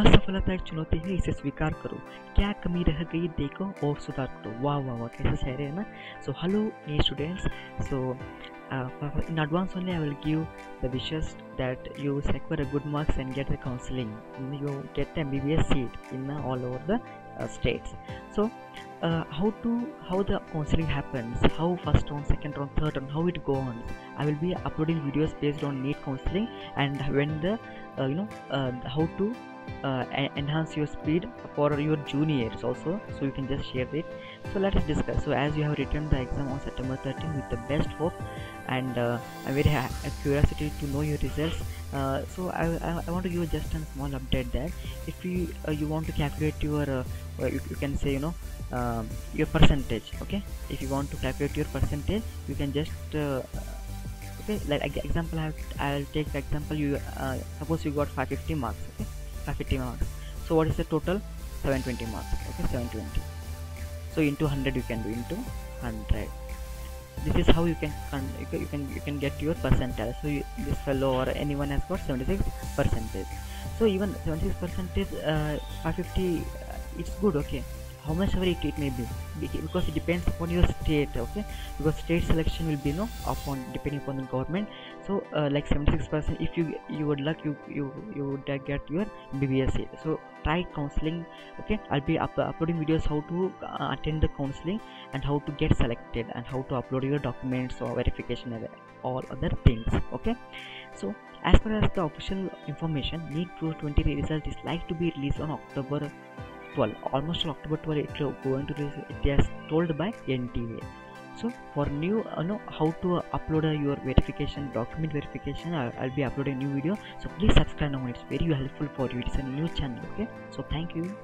असफलता एक चुनौती है इसे स्वीकार करो। क्या कमी रह गई देखो और सुधार करो। वाह वाह वाह कैसा शायरी है ना? So hello a students so uh, in advance only i will give the wishes that you secure good marks and get the counseling. You get the mbbs seat in uh, all over the uh, states. So how to how the counseling happens? How first round second round third round how it goes? I will be uploading videos based on NEET counseling and when the you know how to uh, enhance your speed for your juniors also so you can just share it. So let us discuss. So as you have written the exam on september 13 with the best hope and uh, i'm very curiosity to know your results. Uh, so I, I, I want to give just a small update that if you uh, you want to calculate your uh, you, you can say you know um, your percentage okay? If you want to calculate your percentage you can just uh, okay? Like example i'll take example you suppose you got 550 marks okay 550 marks. So what is the total? 720 marks. Okay 720 so into 100 you can do into 100 this is how you can you can you can, get your percentile so you, this fellow or anyone has got 76 percentage. So even 76 percentage uh, 550 uh, it's good okay. How much ever it, it may be because it depends upon your state okay. Because state selection will be no upon depending upon the government so uh, like 76 percent if you you would like you you you would uh, get your bbs seat. so try counseling okay? I'll be up, uploading videos how to uh, attend the counseling and how to get selected and how to upload your documents or verification and all other things okay? So as far as the official information need NEET 2020 result is like to be released on october 12 almost on october 12 it will going to release it is told by nta so for new uh, know how to uh, upload uh, your verification document verification I'll, I'll be uploading new video. So please subscribe now. It's very helpful for you. It's a new channel okay? So thank you